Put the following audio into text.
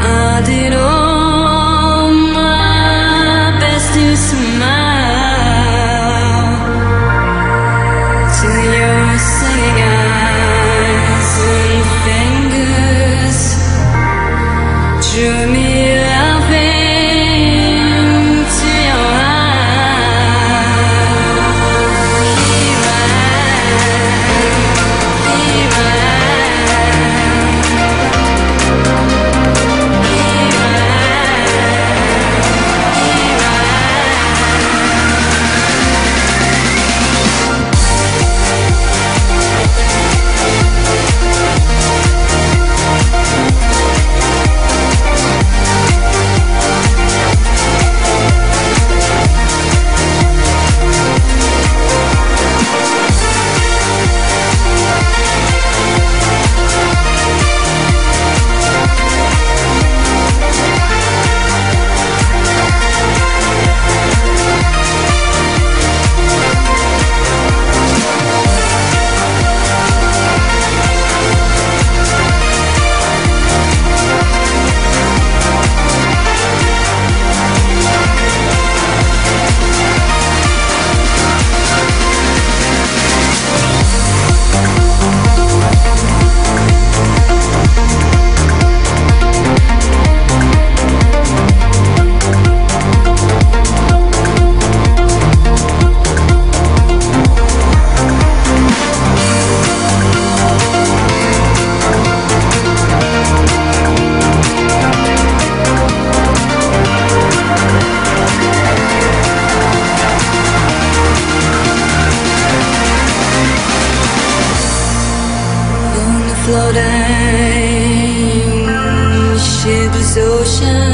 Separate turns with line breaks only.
I did all. Floating ship's ocean.